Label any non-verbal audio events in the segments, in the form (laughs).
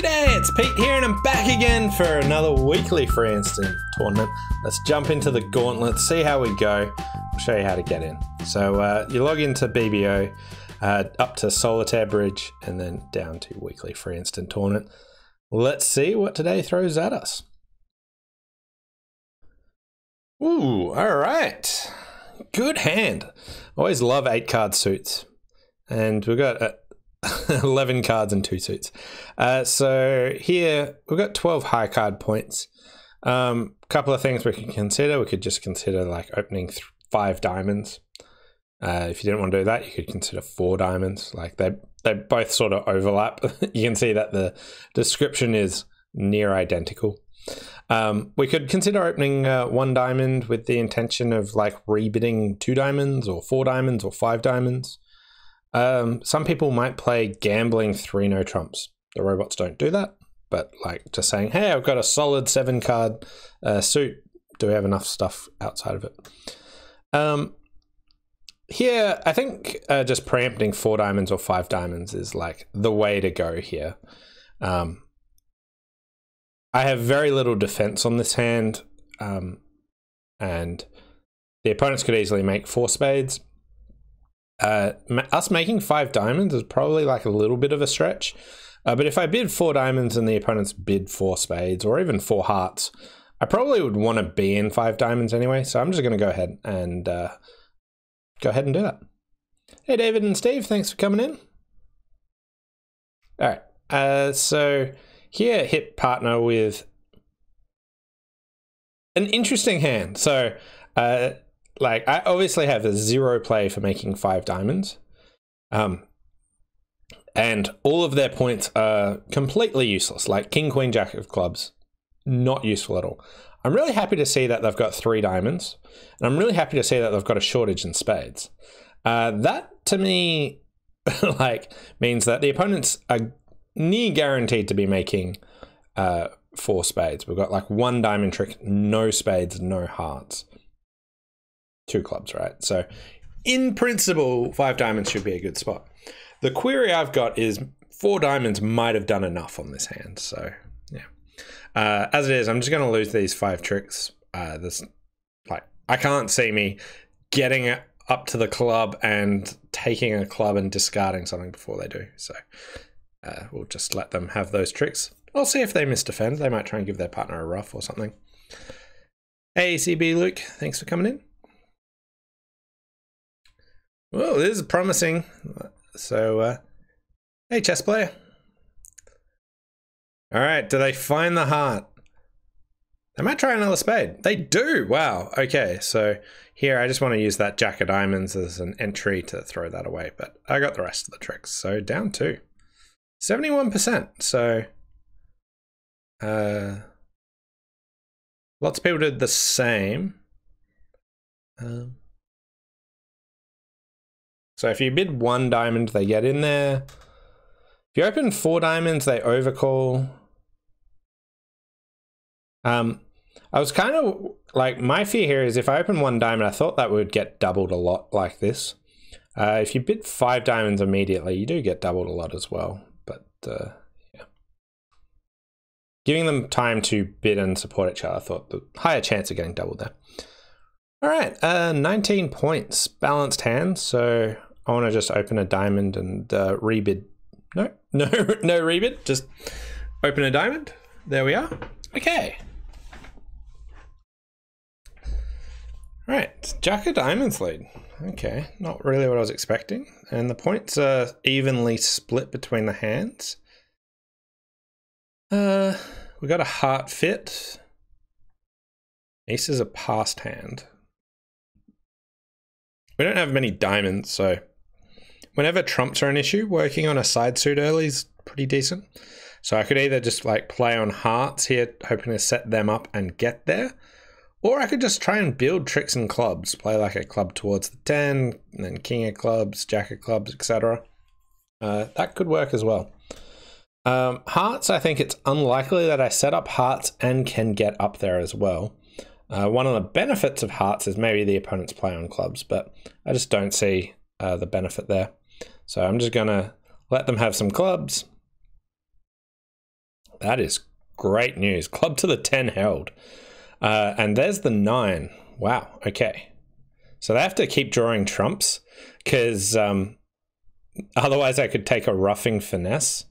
G'day, it's Pete here, and I'm back again for another weekly Freeaston tournament. Let's jump into the gauntlet, see how we go. I'll show you how to get in. So uh, you log into BBO, uh, up to Solitaire Bridge, and then down to weekly Freeaston tournament. Let's see what today throws at us. Ooh, all right. Good hand. Always love eight card suits. And we've got uh, (laughs) 11 cards and two suits. Uh, so here we've got 12 high card points. A um, couple of things we could consider. We could just consider like opening five diamonds. Uh, if you didn't want to do that, you could consider four diamonds. Like they they both sort of overlap. (laughs) you can see that the description is near identical. Um, we could consider opening uh, one diamond with the intention of like rebidding two diamonds or four diamonds or five diamonds. Um, some people might play gambling three no trumps. The robots don't do that, but like just saying, hey, I've got a solid seven card uh, suit. Do we have enough stuff outside of it? Um, here, I think uh, just preempting four diamonds or five diamonds is like the way to go here. Um, I have very little defense on this hand, um, and the opponents could easily make four spades. Uh, us making five diamonds is probably like a little bit of a stretch. Uh, but if I bid four diamonds and the opponents bid four spades or even four hearts, I probably would want to be in five diamonds anyway. So I'm just going to go ahead and uh, go ahead and do that. Hey, David and Steve, thanks for coming in. All right. Uh, so here, hit partner with an interesting hand. So uh, like I obviously have a zero play for making five diamonds. Um, and all of their points are completely useless. Like King, Queen, Jack of clubs, not useful at all. I'm really happy to see that they've got three diamonds, and I'm really happy to see that they've got a shortage in spades. Uh, that to me, (laughs) like, means that the opponents are near guaranteed to be making uh, four spades. We've got like one diamond trick, no spades, no hearts two clubs, right? So in principle, five diamonds should be a good spot. The query I've got is four diamonds might have done enough on this hand. So yeah, uh, as it is, I'm just going to lose these five tricks. Uh, this like I can't see me getting up to the club and taking a club and discarding something before they do. So uh, we'll just let them have those tricks. I'll see if they misdefend. They might try and give their partner a ruff or something. Hey, CB Luke, thanks for coming in. Well, this is promising. So, uh, hey, chess player. All right, do they find the heart? They might try another spade. They do. Wow. Okay, so here I just want to use that jack of diamonds as an entry to throw that away, but I got the rest of the tricks. So down two. 71%. So, uh, lots of people did the same. Um, so if you bid one diamond, they get in there. If you open four diamonds, they overcall. Um, I was kind of like my fear here is if I open one diamond, I thought that would get doubled a lot like this. Uh, if you bid five diamonds immediately, you do get doubled a lot as well. But uh, yeah, giving them time to bid and support each other, I thought the higher chance of getting doubled there. All right, uh, 19 points, balanced hand. So I want to just open a diamond and uh, rebid. No, (laughs) no, no rebid. Just open a diamond. There we are. Okay. All right, Jack of Diamonds lead. Okay, not really what I was expecting. And the points are evenly split between the hands. Uh, we got a heart fit. Ace is a passed hand. We don't have many diamonds, so whenever trumps are an issue, working on a side suit early is pretty decent. So I could either just like play on hearts here, hoping to set them up and get there, or I could just try and build tricks and clubs, play like a club towards the 10, and then king of clubs, jack of clubs, etc. Uh, that could work as well. Um, hearts, I think it's unlikely that I set up hearts and can get up there as well. Uh, one of the benefits of hearts is maybe the opponent's play on clubs, but I just don't see uh, the benefit there. So I'm just going to let them have some clubs. That is great news. Club to the 10 held. Uh, and there's the 9. Wow. Okay. So they have to keep drawing trumps because um, otherwise I could take a ruffing finesse.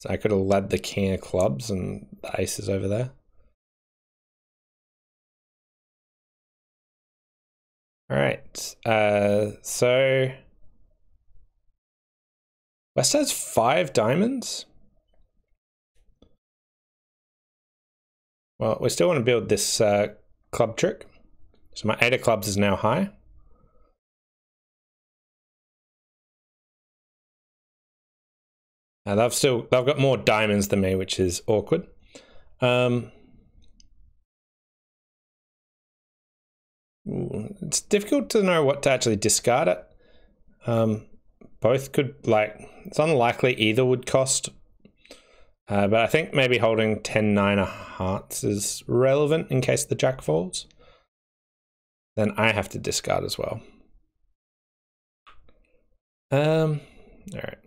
So I could have led the king of clubs and the aces over there. All right. Uh, so West has five diamonds. Well, we still want to build this uh, club trick. So my eight of clubs is now high. And they've still they've got more diamonds than me, which is awkward. Um, it's difficult to know what to actually discard it. Um, both could like it's unlikely either would cost. Uh, but I think maybe holding 10 9 of hearts is relevant in case the jack falls. Then I have to discard as well. Um, all right.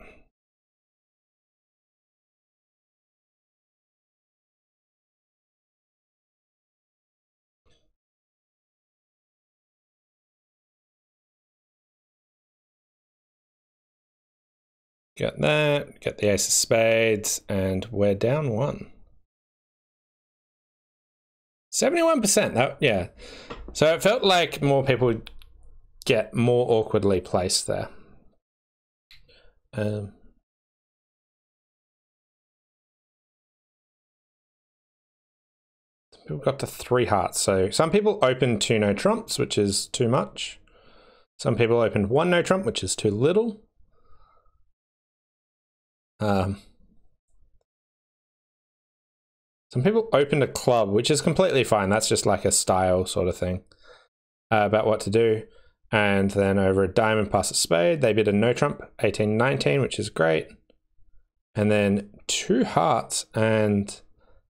Get that, get the ace of spades, and we're down one. 71%, that, yeah. So it felt like more people would get more awkwardly placed there. Um, people got to three hearts. So some people opened two no trumps, which is too much. Some people opened one no trump, which is too little. Um, some people opened a club, which is completely fine. That's just like a style sort of thing uh, about what to do. And then over a diamond past a spade, they bid a no trump, 18, 19, which is great. And then two hearts, and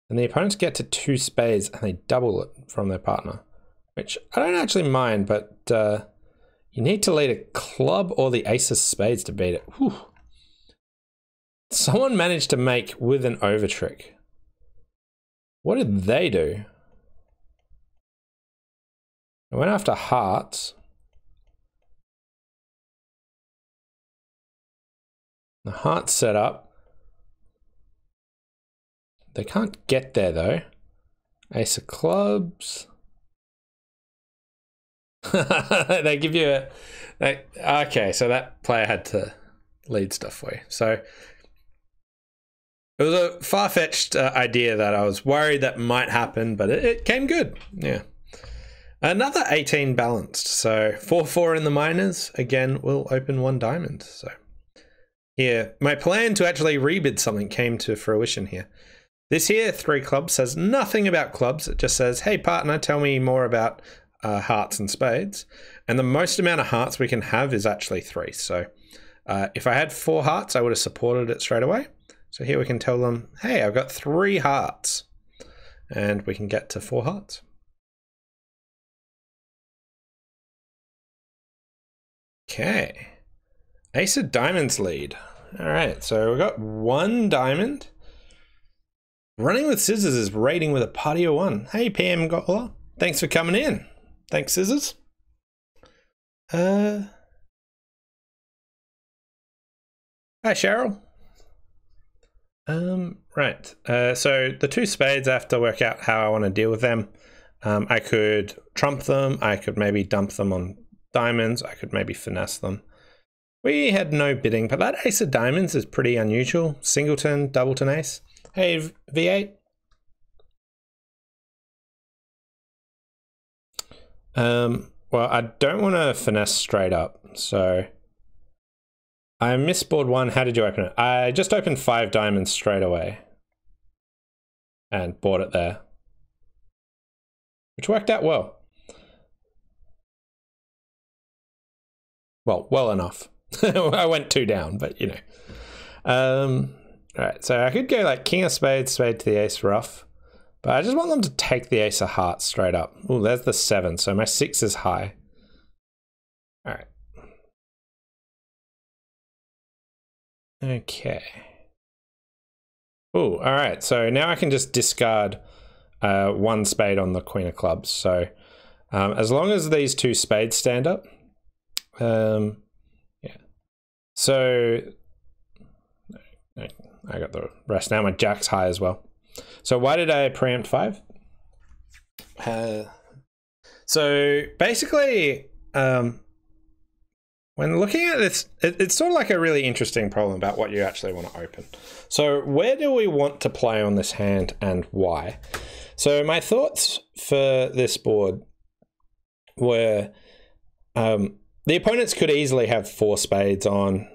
and the opponents get to two spades, and they double it from their partner, which I don't actually mind, but uh, you need to lead a club or the ace of spades to beat it. Whew. Someone managed to make with an over trick. What did they do? I went after hearts. The heart setup. They can't get there though. Ace of clubs. (laughs) they give you a. They, okay, so that player had to lead stuff for you. So it was a far fetched uh, idea that I was worried that might happen, but it, it came good. Yeah. Another 18 balanced. So 4 4 in the minors. Again, we'll open one diamond. So here, my plan to actually rebid something came to fruition here. This here, three clubs, says nothing about clubs. It just says, hey, partner, tell me more about uh, hearts and spades. And the most amount of hearts we can have is actually three. So uh, if I had four hearts, I would have supported it straight away. So here we can tell them, hey, I've got three hearts. And we can get to four hearts. Okay. Ace of diamonds lead. All right, so we've got one diamond. Running with scissors is raiding with a party of one. Hey, PM Gola. Thanks for coming in. Thanks, scissors. Uh. Hi, Cheryl. Um, right. Uh, so the two spades, I have to work out how I want to deal with them. Um, I could trump them. I could maybe dump them on diamonds. I could maybe finesse them. We had no bidding, but that ace of diamonds is pretty unusual. Singleton, doubleton ace. Hey, V8. Um, well, I don't want to finesse straight up, so I missed board one. How did you open it? I just opened five diamonds straight away and bought it there, which worked out well. Well, well enough. (laughs) I went two down, but you know. Um, all right, so I could go like king of spades, spade to the ace ruff. but I just want them to take the ace of hearts straight up. Oh, there's the seven, so my six is high. All right. Okay. Oh, all right. So now I can just discard uh, one spade on the queen of clubs. So um, as long as these two spades stand up, um, yeah. So I got the rest now. My jack's high as well. So why did I preempt five? Uh, so basically, um, when looking at this, it, it's sort of like a really interesting problem about what you actually want to open. So where do we want to play on this hand and why? So my thoughts for this board were um, the opponents could easily have four spades on.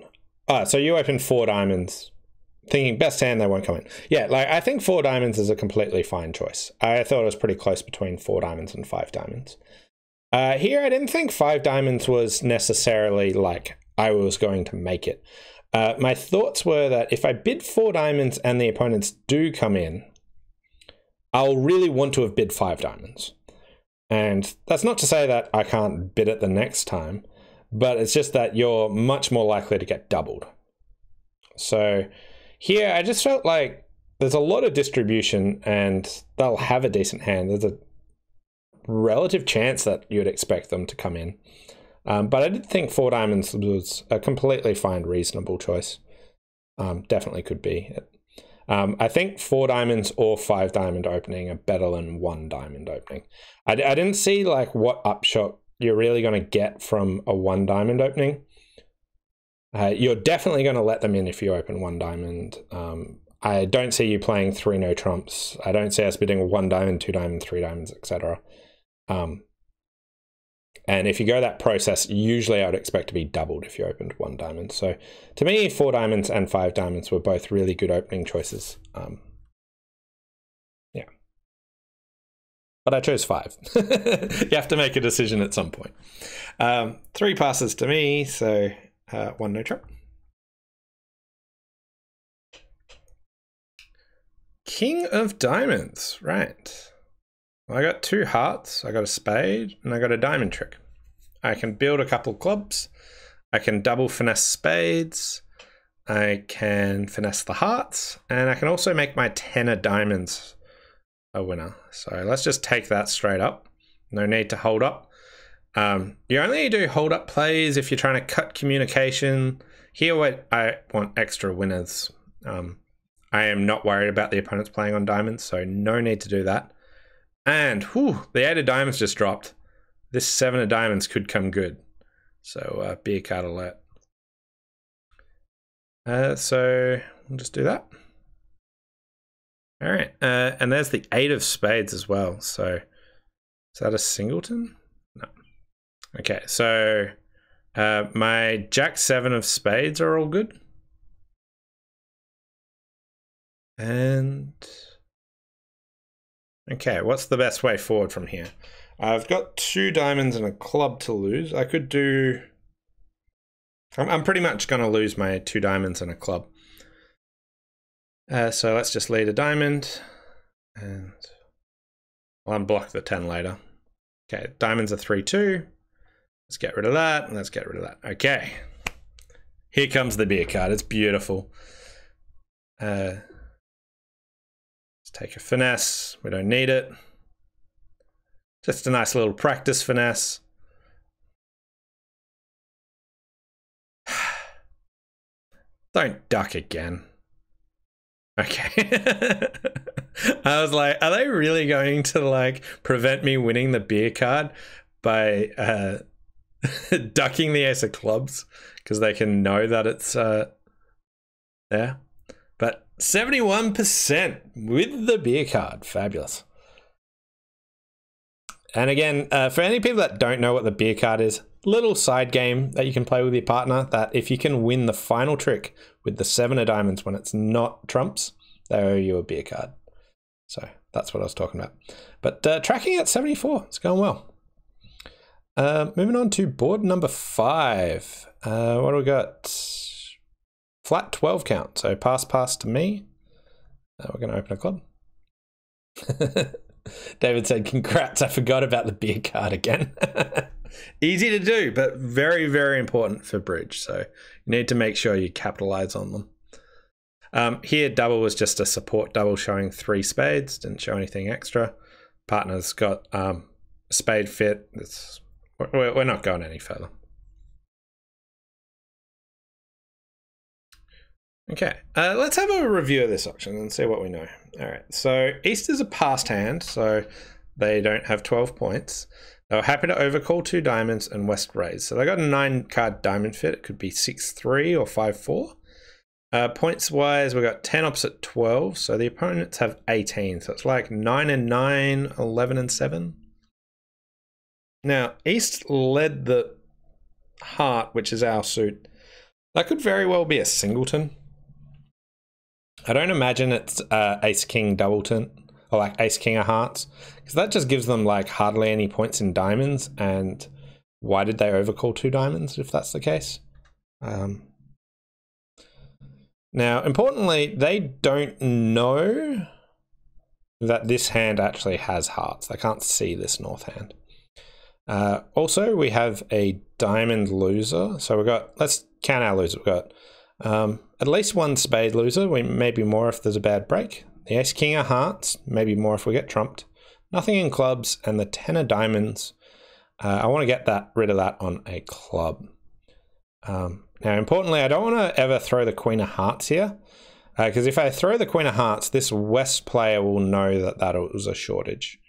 Ah, so you open four diamonds, thinking best hand they won't come in. Yeah, like I think four diamonds is a completely fine choice. I thought it was pretty close between four diamonds and five diamonds. Uh, here, I didn't think five diamonds was necessarily like I was going to make it. Uh, my thoughts were that if I bid four diamonds and the opponents do come in, I'll really want to have bid five diamonds. And that's not to say that I can't bid it the next time, but it's just that you're much more likely to get doubled. So here, I just felt like there's a lot of distribution and they'll have a decent hand. There's a relative chance that you'd expect them to come in. Um, but I did think four diamonds was a completely fine, reasonable choice. Um, definitely could be. Um, I think four diamonds or five diamond opening are better than one diamond opening. I, I didn't see like what upshot you're really going to get from a one diamond opening. Uh, you're definitely going to let them in if you open one diamond. Um, I don't see you playing three no trumps. I don't see us bidding one diamond, two diamond, three diamonds, etc. Um, and if you go that process, usually I would expect to be doubled if you opened one diamond. So to me, four diamonds and five diamonds were both really good opening choices. Um, yeah. But I chose five. (laughs) you have to make a decision at some point. Um, three passes to me, so uh, one no trump. King of diamonds, right. I got two hearts, I got a spade, and I got a diamond trick. I can build a couple clubs. I can double finesse spades. I can finesse the hearts. And I can also make my ten of diamonds a winner. So let's just take that straight up. No need to hold up. Um, you only do hold up plays if you're trying to cut communication. Here, I want extra winners. Um, I am not worried about the opponents playing on diamonds, so no need to do that. And whew, the eight of diamonds just dropped. This seven of diamonds could come good. So uh, beer card alert. Uh, so we'll just do that. All right, uh, and there's the eight of spades as well. So is that a singleton? No. Okay, so uh, my jack seven of spades are all good. And Okay, what's the best way forward from here? I've got two diamonds and a club to lose. I could do... I'm, I'm pretty much going to lose my two diamonds and a club. Uh, so let's just lead a diamond. And I'll unblock the 10 later. Okay, diamonds are 3-2. Let's get rid of that, let's get rid of that. Okay. Here comes the beer card. It's beautiful. Uh, Let's take a finesse. We don't need it. Just a nice little practice finesse. (sighs) Don't duck again. Okay. (laughs) I was like, are they really going to like prevent me winning the beer card by uh, (laughs) ducking the ace of clubs because they can know that it's uh, there? But 71% with the beer card. Fabulous. And again, uh, for any people that don't know what the beer card is, little side game that you can play with your partner that if you can win the final trick with the seven of diamonds when it's not trumps, they owe you a beer card. So that's what I was talking about. But uh, tracking at 74, it's going well. Uh, moving on to board number five. Uh, what do we got? Flat 12 count. So pass, pass to me. Uh, we're going to open a club. (laughs) David said, congrats. I forgot about the beer card again. (laughs) Easy to do, but very, very important for bridge. So you need to make sure you capitalize on them. Um, here, double was just a support double showing three spades, didn't show anything extra. Partner's got um, spade fit. It's, we're, we're not going any further. Okay, uh, let's have a review of this auction and see what we know. All right, so East is a passed hand, so they don't have 12 points. They were happy to overcall two diamonds and West raise. So they got a nine card diamond fit. It could be 6-3 or 5-4. Uh, points wise, we got 10 opposite 12. So the opponents have 18. So it's like 9 and 9, 11 and 7. Now, East led the heart, which is our suit. That could very well be a singleton. I don't imagine it's uh, Ace King Doubleton or like Ace King of Hearts because that just gives them like hardly any points in diamonds. And why did they overcall two diamonds if that's the case? Um, now, importantly, they don't know that this hand actually has hearts. They can't see this north hand. Uh, also, we have a diamond loser. So we've got, let's count our losers. We've got um, at least one spade loser, we maybe more if there's a bad break. The ace king of hearts, maybe more if we get trumped. Nothing in clubs, and the ten of diamonds. Uh, I want to get that rid of that on a club. Um, now, importantly, I don't want to ever throw the queen of hearts here, because uh, if I throw the queen of hearts, this west player will know that that was a shortage.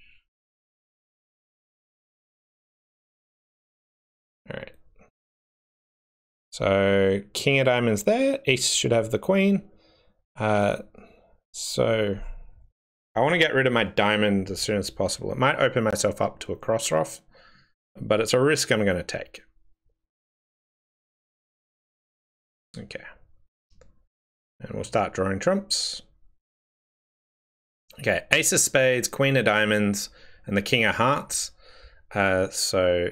So king of diamonds there. East should have the queen. Uh, so I want to get rid of my diamond as soon as possible. It might open myself up to a cross ruff, but it's a risk I'm going to take. Okay. And we'll start drawing trumps. Okay, ace of spades, queen of diamonds, and the king of hearts. Uh, so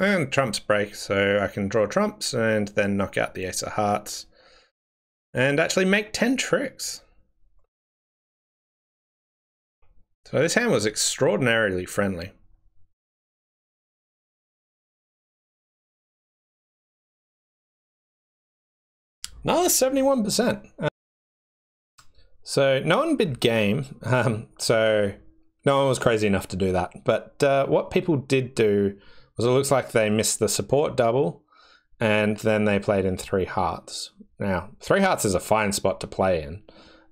And trumps break, so I can draw trumps and then knock out the ace of hearts. And actually make 10 tricks. So this hand was extraordinarily friendly. Another 71%. so no one bid game, um, so no one was crazy enough to do that. But uh, what people did do because it looks like they missed the support double and then they played in three hearts. Now, three hearts is a fine spot to play in.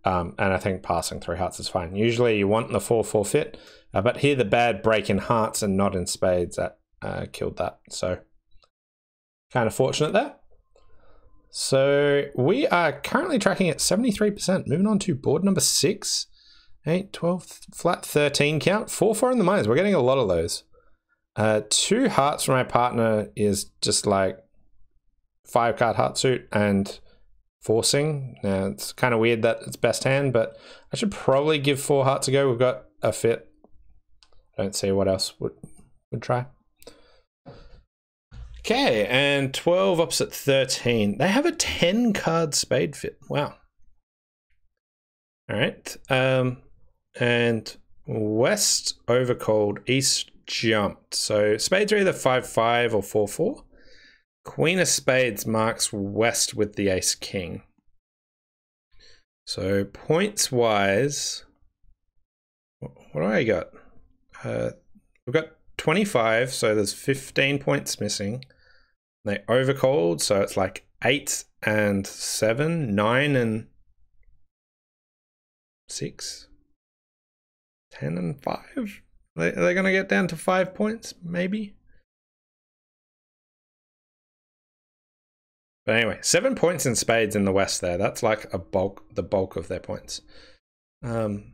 Um, and I think passing three hearts is fine. Usually you want the 4 4 fit, uh, but here the bad break in hearts and not in spades that uh, killed that. So, kind of fortunate there. So, we are currently tracking at 73%. Moving on to board number six, 8, 12, flat 13 count, 4 4 in the minors. We're getting a lot of those. Uh, two hearts for my partner is just like five card heart suit and forcing. Now it's kind of weird that it's best hand, but I should probably give four hearts a go. We've got a fit. I don't see what else would would try. Okay, and 12 opposite 13. They have a 10 card spade fit. Wow. All right. Um, and West overcalled, East jumped. So spades are either 5-5 or 4-4. Queen of spades marks west with the ace king. So points wise, what do I got? Uh, we've got 25, so there's 15 points missing. They overcalled, so it's like 8 and 7, 9 and 6, 10 and 5. Are they going to get down to five points? Maybe. But anyway, seven points in spades in the West there. That's like a bulk, the bulk of their points. Um,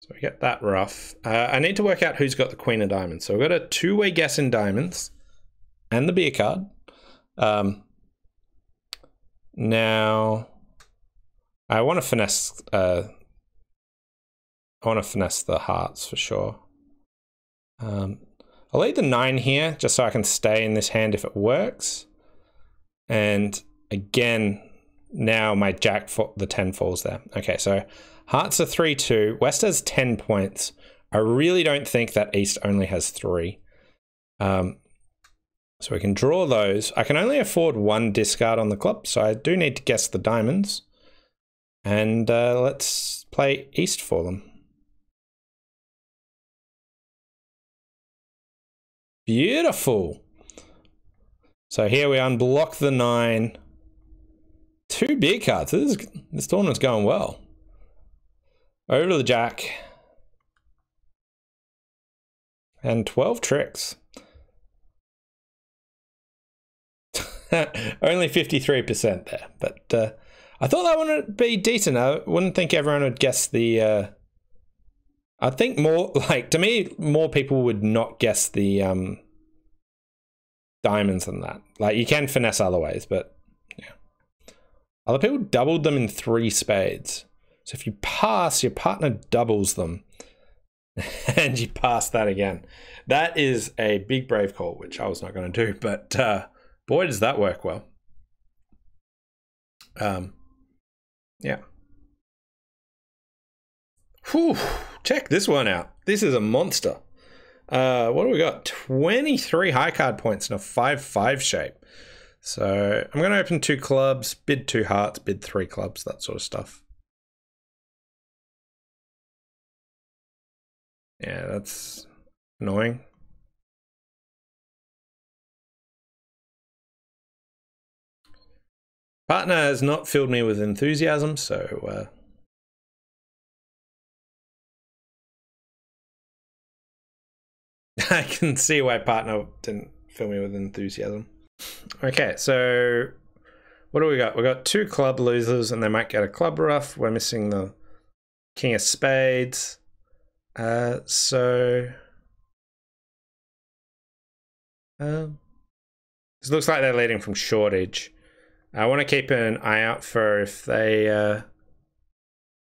so we get that ruff. Uh, I need to work out who's got the Queen of Diamonds. So we've got a two-way guess in diamonds and the beer card. Um, now, I want to finesse. Uh, I want to finesse the hearts for sure. Um, I'll leave the 9 here just so I can stay in this hand if it works. And again, now my jack, for the 10 falls there. Okay, so hearts are 3-2. West has 10 points. I really don't think that East only has 3. Um, so we can draw those. I can only afford one discard on the club, so I do need to guess the diamonds. And uh, let's play east for them. Beautiful. So here we unblock the nine. Two big cards. This, is, this tournament's going well. Over to the jack. And 12 tricks. (laughs) Only 53% there. But uh, I thought that one would be decent. I wouldn't think everyone would guess the... Uh, I think more, (laughs) like, to me, more people would not guess the um, diamonds than that. Like, you can finesse other ways, but yeah. Other people doubled them in three spades. So if you pass, your partner doubles them. (laughs) and you pass that again. That is a big brave call, which I was not going to do, but uh, boy, does that work well. Um, yeah. Whew, check this one out. This is a monster. Uh, what do we got? 23 high card points in a 5-5 shape. So I'm going to open two clubs, bid two hearts, bid three clubs, that sort of stuff. Yeah, that's annoying. Partner has not filled me with enthusiasm, so uh, (laughs) I can see why partner didn't fill me with enthusiasm. Okay, so what do we got? We got two club losers, and they might get a club ruff. We're missing the king of spades. Uh, so, um, this looks like they're leading from shortage. I want to keep an eye out for if they uh,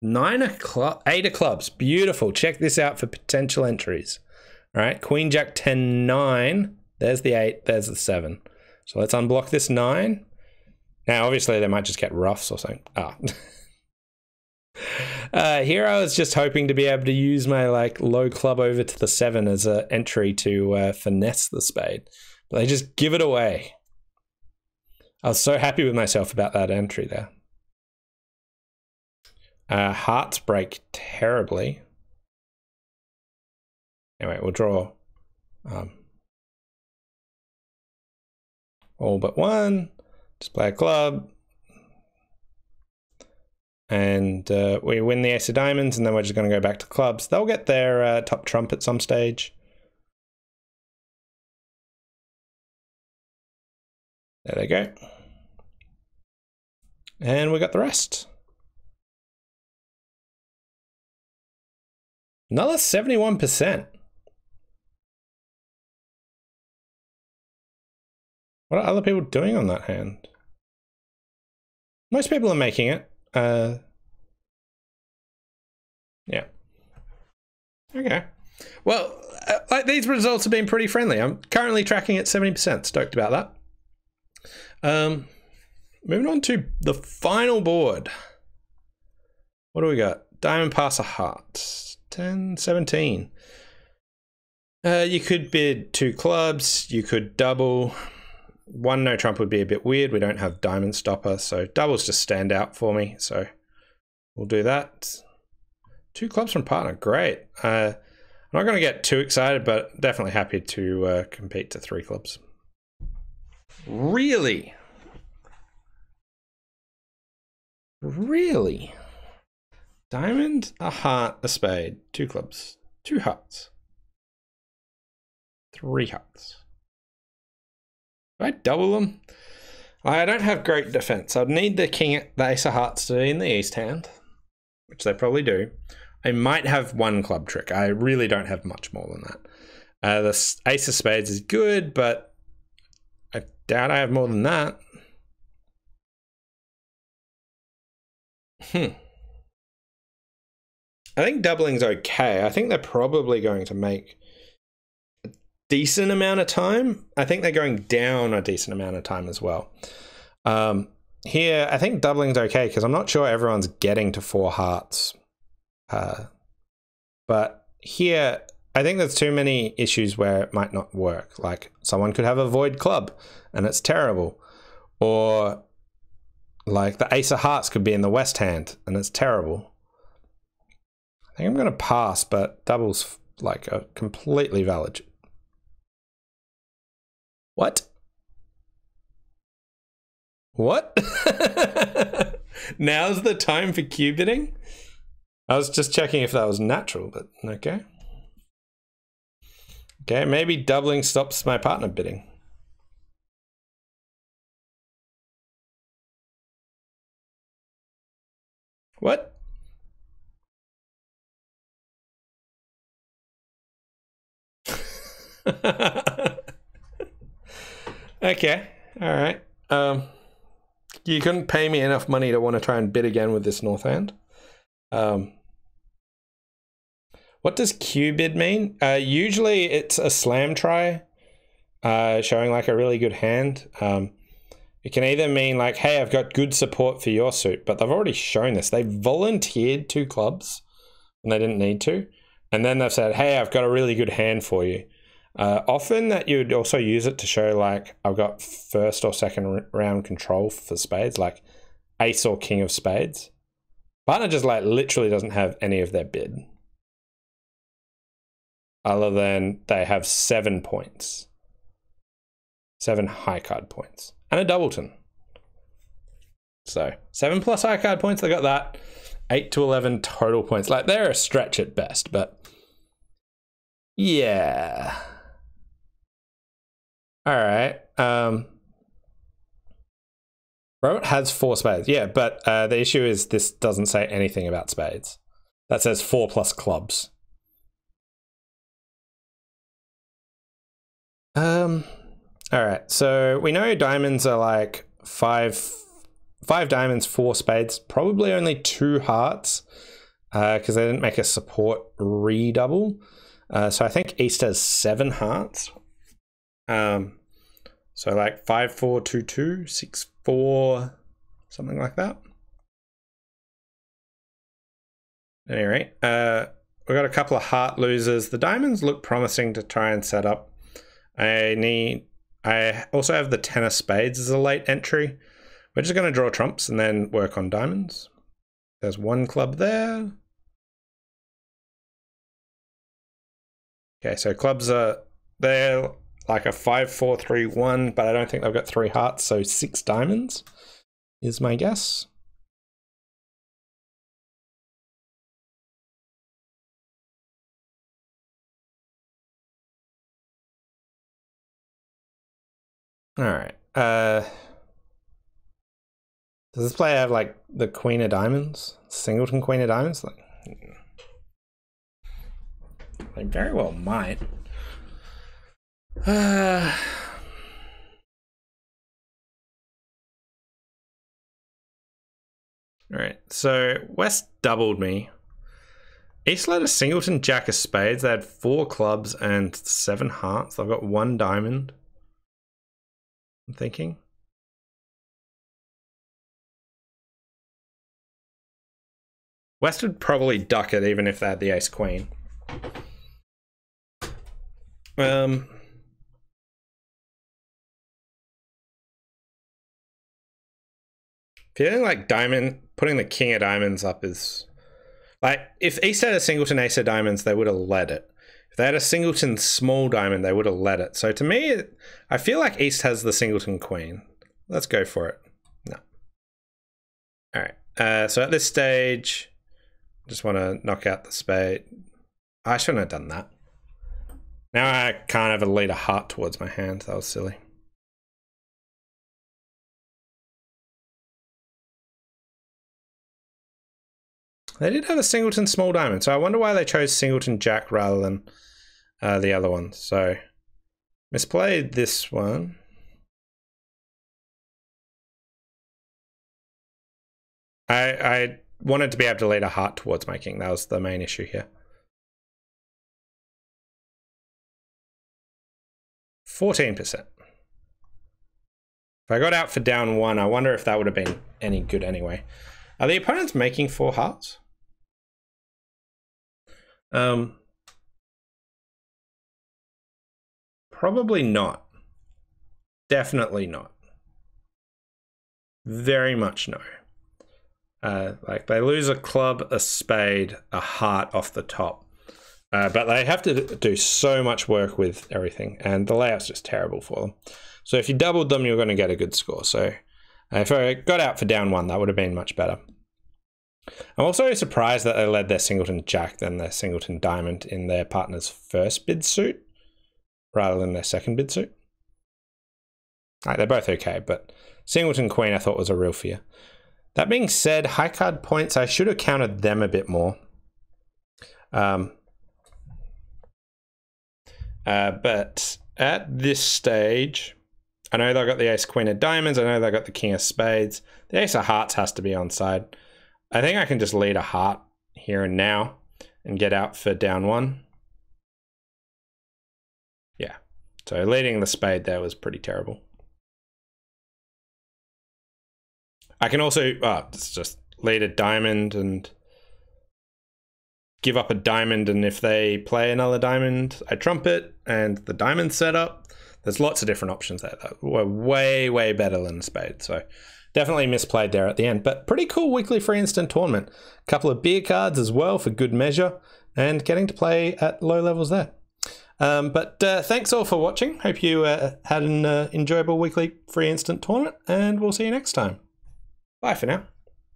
nine o'clock, eight of clubs. Beautiful. Check this out for potential entries. All right, Queen Jack 10 9. There's the eight. There's the seven. So let's unblock this nine. Now, obviously, they might just get ruffs or something. Ah. (laughs) Uh, here I was just hoping to be able to use my like low club over to the seven as an entry to uh, finesse the spade, but they just give it away. I was so happy with myself about that entry there. Uh, hearts break terribly. Anyway, we'll draw um, all but one. Display a club and uh, we win the ace of diamonds, and then we're just going to go back to clubs. They'll get their uh, top trump at some stage. There they go. And we got the rest. Another 71%. What are other people doing on that hand? Most people are making it. Uh, yeah. Okay. Well, uh, like these results have been pretty friendly. I'm currently tracking at 70%. Stoked about that. Um, moving on to the final board. What do we got? Diamond pass a heart. 10, 17. Uh, you could bid two clubs. You could double one no trump would be a bit weird. We don't have diamond stopper, so doubles just stand out for me. So we'll do that. Two clubs from partner, great. Uh, I'm not going to get too excited, but definitely happy to uh, compete to three clubs. Really? Really? Diamond, a heart, a spade, two clubs, two hearts, three hearts. I double them? I don't have great defense. I'd need the king, the ace of hearts to be in the east hand, which they probably do. I might have one club trick. I really don't have much more than that. Uh, the ace of spades is good, but I doubt I have more than that. Hmm. I think doubling's okay. I think they're probably going to make decent amount of time. I think they're going down a decent amount of time as well. Um, here, I think doubling's okay because I'm not sure everyone's getting to four hearts. Uh, but here, I think there's too many issues where it might not work. Like someone could have a void club and it's terrible. Or like the ace of hearts could be in the west hand and it's terrible. I think I'm going to pass, but doubles like a completely valid. What? What? (laughs) Now's the time for cue bidding? I was just checking if that was natural, but okay. Okay, maybe doubling stops my partner bidding. What? (laughs) okay, all right. Um, you couldn't pay me enough money to want to try and bid again with this north hand. Um, what does cue bid mean? Uh, usually it's a slam try, uh, showing like a really good hand. Um, it can either mean like, hey, I've got good support for your suit, but they've already shown this. They volunteered two clubs and they didn't need to. And then they've said, hey, I've got a really good hand for you. Uh, often that you'd also use it to show like, I've got first or second round control for spades, like ace or king of spades. Partner just like literally doesn't have any of their bid other than they have seven points. Seven high card points. And a doubleton. So seven plus high card points, they got that. Eight to 11 total points. Like they're a stretch at best, but yeah. All right. Um, Robert has four spades. Yeah, but uh, the issue is this doesn't say anything about spades. That says four plus clubs. Um, all right. So we know diamonds are like five, five diamonds, four spades, probably only two hearts, Uh because uh, they didn't make a support redouble. Uh, so I think East has seven hearts. Um, so like five, four, two, two, six, four, something like that. Anyway, uh, we got a couple of heart losers. The diamonds look promising to try and set up I need. I also have the ten of spades as a late entry. We're just going to draw trumps and then work on diamonds. There's one club there. Okay, so clubs are they're like a five, four, three, one, but I don't think they've got three hearts, so six diamonds is my guess. All right. Uh, does this player have like the Queen of Diamonds, Singleton Queen of Diamonds? Like, they very well might. (sighs) All right. So West doubled me. East led a Singleton Jack of Spades. They had four clubs and seven hearts. I've got one diamond. I'm thinking. West would probably duck it even if they had the ace queen. Um, feeling like diamond putting the king of diamonds up is like if East had a singleton ace of diamonds, they would have led it. If they had a singleton small diamond, they would have led it. So to me, I feel like East has the singleton queen. Let's go for it. No. All right. Uh, so at this stage, just want to knock out the spade. I shouldn't have done that. Now I can't have a lead a heart towards my hand. That was silly. They did have a singleton small diamond, so I wonder why they chose singleton jack rather than uh, the other one. So misplayed this one. I I wanted to be able to lead a heart towards my king. That was the main issue here. Fourteen percent. If I got out for down one, I wonder if that would have been any good anyway. Are the opponents making four hearts? Um, Probably not. Definitely not. Very much no. Uh, like they lose a club, a spade, a heart off the top. Uh, but they have to do so much work with everything, and the layout's just terrible for them. So if you doubled them, you're going to get a good score. So uh, if I got out for down one, that would have been much better. I'm also surprised that they led their singleton jack than their singleton diamond in their partner's first bid suit rather than their second bid suit. Right, they're both okay, but singleton queen I thought was a real fear. That being said, high card points, I should have counted them a bit more. Um, uh, but at this stage, I know they've got the ace queen of diamonds. I know they've got the king of spades. The ace of hearts has to be on side. I think I can just lead a heart here and now and get out for down one. Yeah. So leading the spade there was pretty terrible. I can also, uh, it's just lead a diamond and give up a diamond. And if they play another diamond, I trump it and the diamond setup. There's lots of different options there that were way, way better than the spade. So definitely misplayed there at the end, but pretty cool weekly free instant tournament. A couple of beer cards as well for good measure and getting to play at low levels there. Um, but uh, thanks all for watching. Hope you uh, had an uh, enjoyable weekly free instant tournament, and we'll see you next time. Bye for now.